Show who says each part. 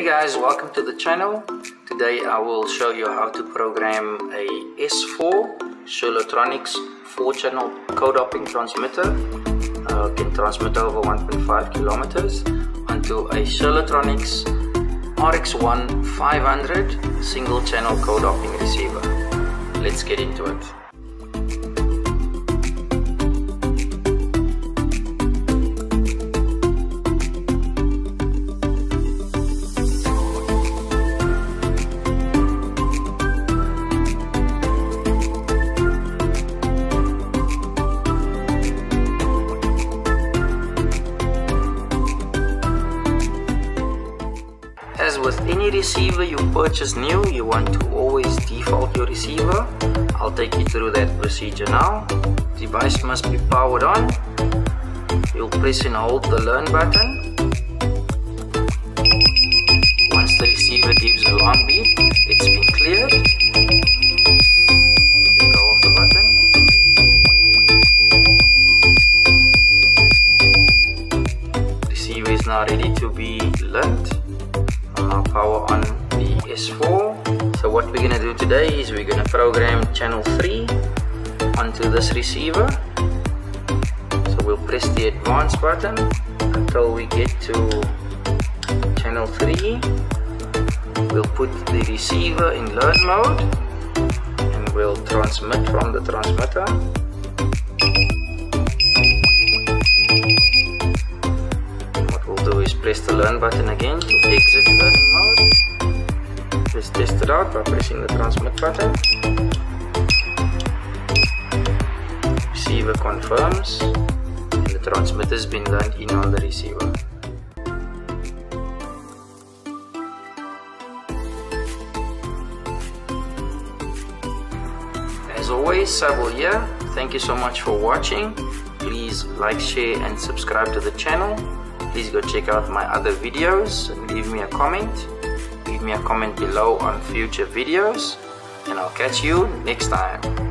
Speaker 1: Hey guys, welcome to the channel. Today I will show you how to program a S4 Sherlotronics 4 channel code hopping transmitter. Uh, can transmit over 1.5 kilometers onto a Sherlotronics RX1 500 single channel code hopping receiver. Let's get into it. With any receiver you purchase new, you want to always default your receiver. I'll take you through that procedure now. Device must be powered on. You'll press and hold the learn button. Once the receiver gives a long beep, it's been cleared. Go off the button. Receiver is now ready to be learned power on the S4 so what we're gonna do today is we're gonna program channel 3 onto this receiver. So we'll press the advance button until we get to channel 3 we'll put the receiver in learn mode and we'll transmit from the transmitter press the learn button again to exit learning mode. Let's test it out by pressing the transmit button. Receiver confirms and the transmitter has been learned in on the receiver. As always, Sabo here. Thank you so much for watching. Please like, share and subscribe to the channel please go check out my other videos. And leave me a comment. Leave me a comment below on future videos and I'll catch you next time